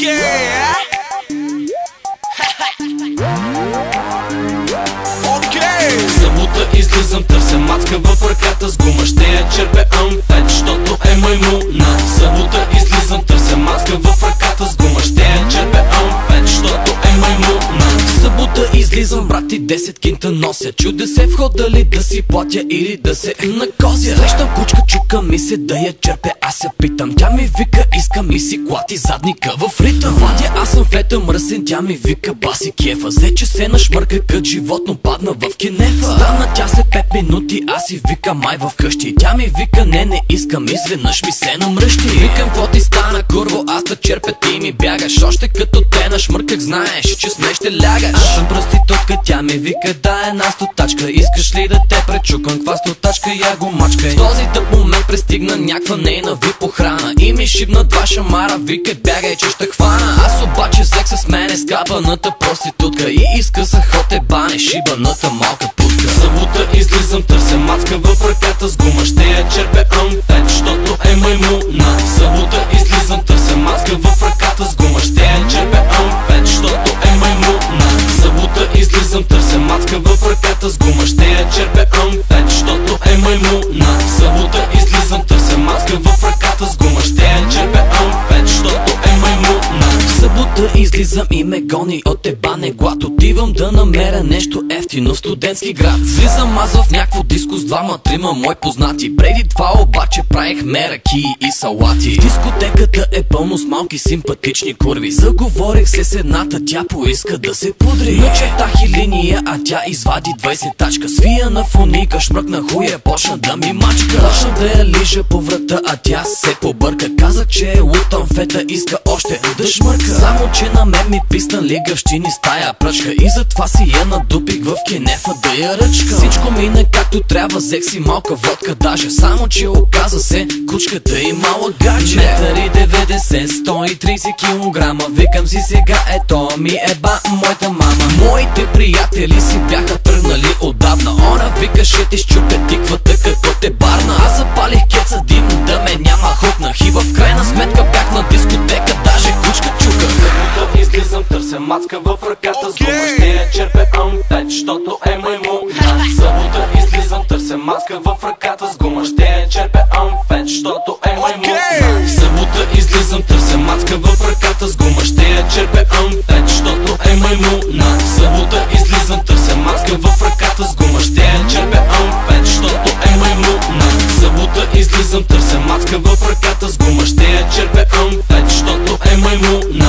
Okay. Окей! Събота излизам, търся мацка 10 кинта нося. Чуде се вход дали да си платя или да се накозя Срещам кучка, чука ми се да я черпе Аз я питам, тя ми вика, иска ми си клати задника в ритъм Вадя, аз съм фета мръсен, тя ми вика баси кефа. Взе, че се нашмърка кът животно падна в кинефа. Стана тя след 5 минути, аз си вика май в къщи. Тя ми вика не, не искам, изведнъж ми се намръщи. Викам, какво ти стана, курво, аз да черпя, ти ми бягаш. Още като те нашмърках, знаеш, че с мен ще лягаш Аз съм проститутка, тя ми вика, да една стотачка. Искаш ли да те пречукам, каква стотачка, я го мачкай. В този тъп момент пристигна някаква нейна вип охрана. И ми шибна два шамара, вика, бягай, че ще хвана. Аз обаче взех с мене скапаната проститутка. И изкъсах от ебане, шибаната малка путка. Събота излизам, търся мацка в ръката с гума Ще я черпе амфет, защото в ръката излизам и ме гони от ебане глад Отивам да намеря нещо ефтино в студентски град. Слизам аз в някакво диско с двама, трима мои познати. Преди това обаче правихме раки и салати. В дискотеката е пълно с малки симпатични курви. Заговорих се с едната, тя поиска да се пудри. Начертах и линия, а тя извади 20 тачка. Свия на фоника, шмръкна хуя, почна да ми мачка. Почна да я лижа по врата, а тя се побърка. Казах, че е лутан фета, иска още шмърка Само, че на мен ми писна лигавщини с тая пръчка. И затова си я надупих в кенефа да я ръчка. Всичко мина както трябва, взех си малка водка даже. Само, че оказа се кучката имала гадже Метър и 90, 130 килограма. Викам си сега, ето ми еба моята мама. Моите приятели си бяха тръгнали отдавна. Она викаше ти щупя тиквата като те барна. Аз запалих кеца дим да ме няма хукнах И в крайна сметка бях на дискотека, даже кучка чуках Събота излизам, търся мацка в ръката. С гума Ще я черпе амфет, защото е маймуна Събота излизам, търся маска в ръката. С гума Ще я черпе амфет, защото е маймуна Събота излизам, търся мацка в ръката. С гума Ще я черпе амфет, защото е маймуна Събота излизам, търся мацка в ръката. С гума Ще я черпе амфет, защото е маймуна Събота излизам, търся мацка в ръката. С гума we won't